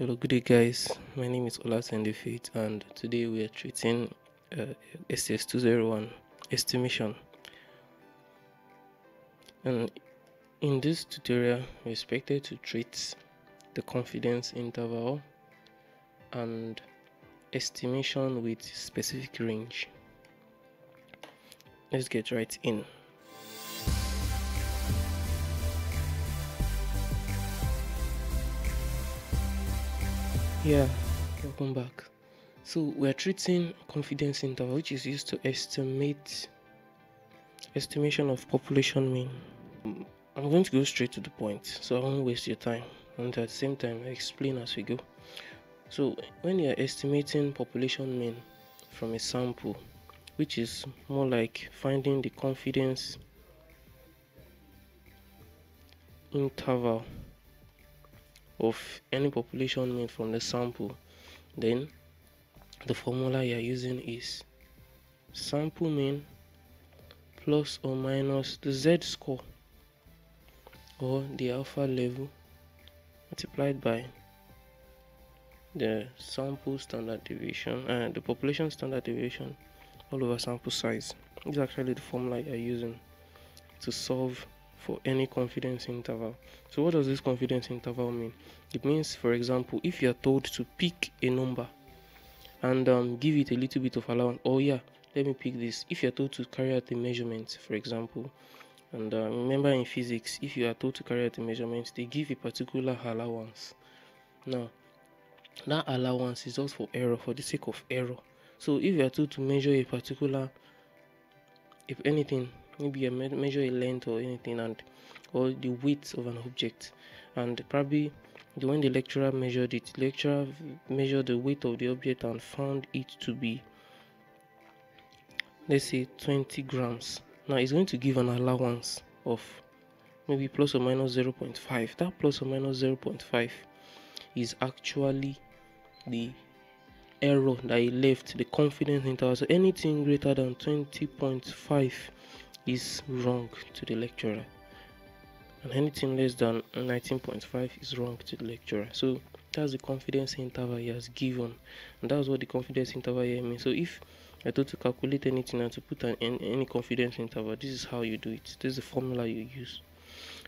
Hello, good day, guys. My name is Olasehinde Faith, and today we are treating uh, STS 201 estimation. And in this tutorial, we expected to treat the confidence interval and estimation with specific range. Let's get right in. Yeah, welcome back. So we're treating confidence interval, which is used to estimate estimation of population mean. I'm going to go straight to the point, so I won't waste your time. And at the same time, I explain as we go. So when you're estimating population mean from a sample, which is more like finding the confidence interval of any population mean from the sample then the formula you're using is sample mean plus or minus the z score or the alpha level multiplied by the sample standard deviation and uh, the population standard deviation all over sample size. This is actually the formula you're using to solve for any confidence interval. So what does this confidence interval mean? It means, for example, if you are told to pick a number and um, give it a little bit of allowance, oh yeah, let me pick this. If you are told to carry out a measurement, for example, and uh, remember in physics, if you are told to carry out a measurement, they give a particular allowance. Now, that allowance is just for error, for the sake of error. So if you are told to measure a particular, if anything, maybe a measure a length or anything and or the width of an object. And probably the when the lecturer measured it lecturer measured the weight of the object and found it to be let's say 20 grams. Now it's going to give an allowance of maybe plus or minus 0.5 that plus or minus 0.5 is actually the error that he left the confidence interval. So anything greater than 20.5 is wrong to the lecturer. And anything less than 19.5 is wrong to the lecturer. So that's the confidence interval he has given. And that's what the confidence interval here means. So if I told to calculate anything and to put an any confidence interval this is how you do it. This is the formula you use.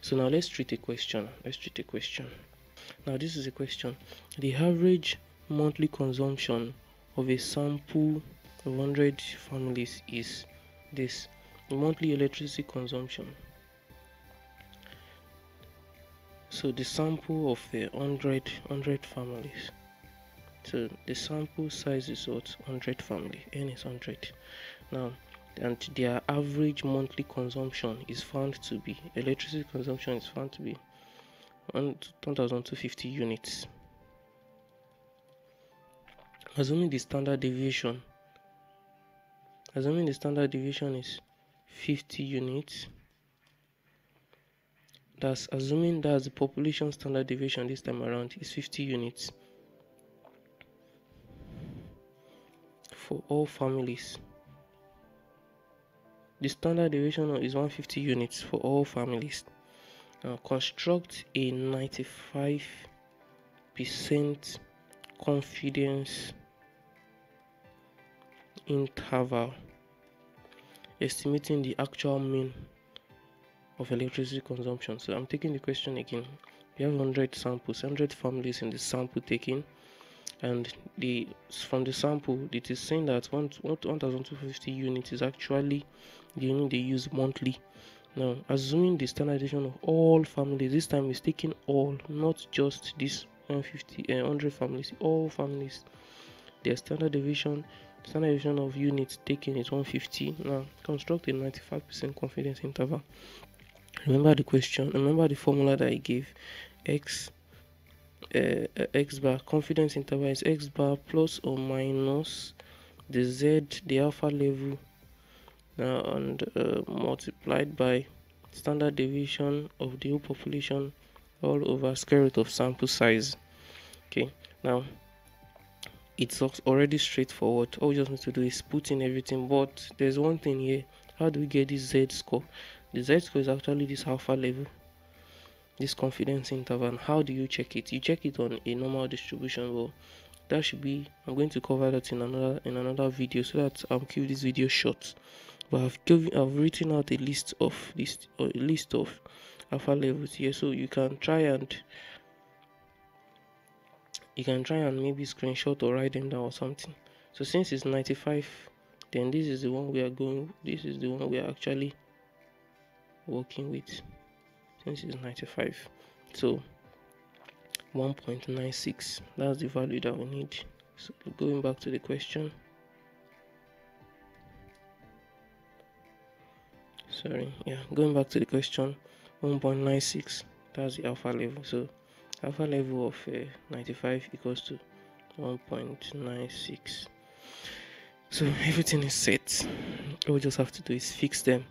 So now let's treat a question. Let's treat a question. Now this is a question. The average monthly consumption of a sample of 100 families is this monthly electricity consumption. So the sample of the 100 100 families. So the sample size is what? 100 family. N is 100 now and their average monthly consumption is found to be electricity consumption is found to be 1250 units. Assuming the standard deviation assuming the standard deviation is 50 units. That's assuming that the population standard deviation this time around is 50 units. For all families. The standard deviation is 150 units for all families. Now construct a 95 percent confidence interval estimating the actual mean of electricity consumption. So I'm taking the question again. We have 100 samples, 100 families in the sample taken, and the from the sample it is saying that 1250 units is actually the unit they use monthly. Now, assuming the standardization of all families, this time is taking all, not just this 150, uh, 100 families, all families. Their standard deviation Standard deviation of units taken is 150. Now construct a 95% confidence interval. Remember the question, remember the formula that I gave. X uh, x bar confidence interval is x bar plus or minus the z the alpha level now and uh, multiplied by standard deviation of the whole population all over square root of sample size okay now it's already straightforward. All we just need to do is put in everything but there's one thing here. How do we get this z score? The z score is actually this alpha level this confidence interval. And how do you check it? You check it on a normal distribution well that should be i'm going to cover that in another in another video so that i'll keep this video short. But i've given i've written out a list of this or a list of alpha levels here so you can try and you can try and maybe screenshot or write them down or something. So since it's 95 then this is the one we are going this is the one we are actually working with. Since it's 95 so 1.96 that's the value that we need. So going back to the question. Sorry yeah going back to the question 1.96 that's the alpha level. So alpha level of uh, 95 equals to 1.96 so everything is set. All we just have to do is fix them.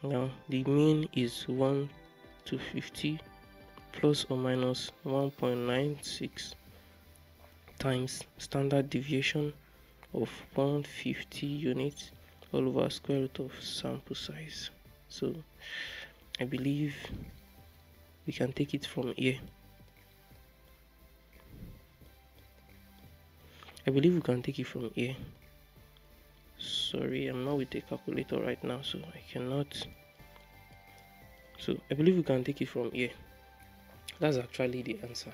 Now the mean is 1 to 50 plus or minus 1.96 times standard deviation of 150 units all over square root of sample size. So I believe we can take it from here. I believe we can take it from here. Sorry I'm not with a calculator right now so I cannot. So I believe we can take it from here. That's actually the answer.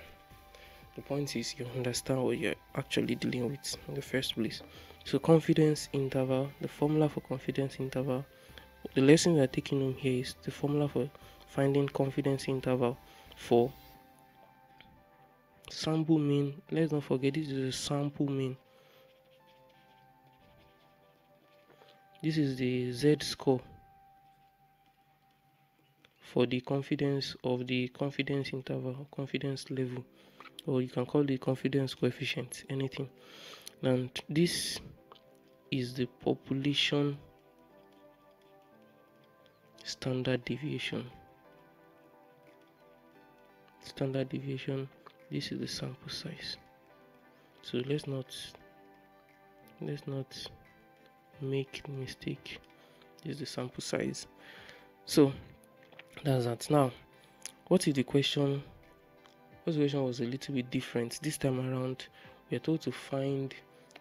The point is you understand what you're actually dealing with in the first place. So confidence interval the formula for confidence interval. The lesson we are taking home here is the formula for finding confidence interval for sample mean. Let's not forget this is a sample mean. This is the z score for the confidence of the confidence interval confidence level or you can call the confidence coefficient anything. And this is the population standard deviation standard deviation this is the sample size. So let's not let's not make mistake. This is the sample size. So that's that. Now what is the question? What question was a little bit different? This time around we're told to find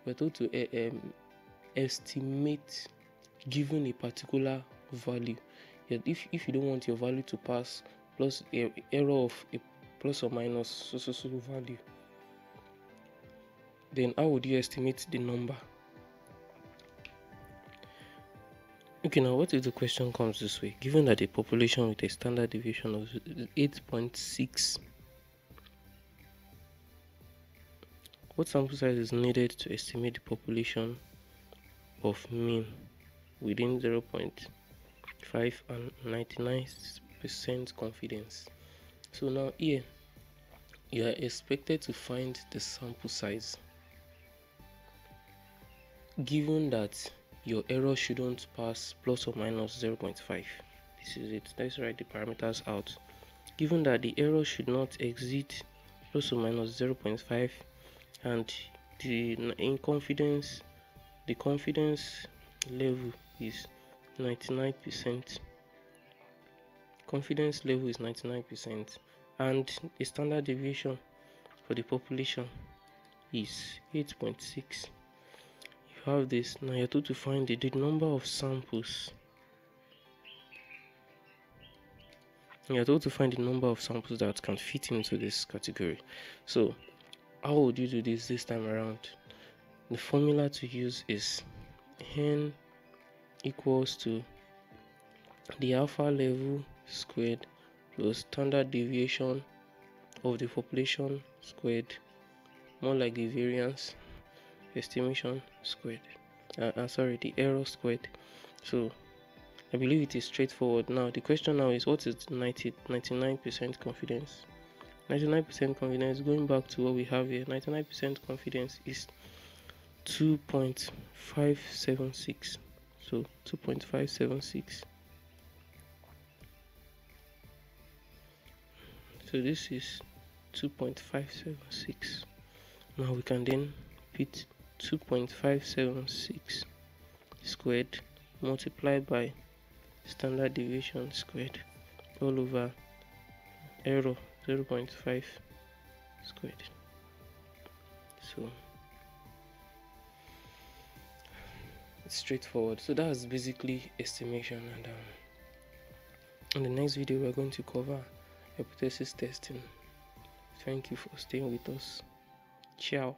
we're told to uh, um, estimate given a particular value. Yeah, if, if you don't want your value to pass plus a error of a plus or minus so so so value then how would you estimate the number Okay, now what if the question comes this way? Given that a population with a standard deviation of 8.6, what sample size is needed to estimate the population of mean within 0.5 and 99% confidence? So now here, you are expected to find the sample size. Given that your error shouldn't pass plus or minus 0.5 this is it. Let's write the parameters out. Given that the error should not exceed plus or minus 0.5 and the in confidence the confidence level is 99% confidence level is 99% and the standard deviation for the population is 8.6 you have this. Now you're told to find the, the number of samples. You're told to find the number of samples that can fit into this category. So how would you do this this time around? The formula to use is n equals to the alpha level squared plus standard deviation of the population squared more like the variance estimation squared uh, uh, sorry the error squared. So I believe it is straightforward. Now the question now is what is 90 99% confidence? 99% confidence going back to what we have here 99% confidence is 2.576 so 2.576 so this is 2.576 now we can then put 2.576 squared multiplied by standard deviation squared all over error 0.5 squared. So straightforward. So that's basically estimation and um, in the next video we're going to cover hypothesis testing. Thank you for staying with us. Ciao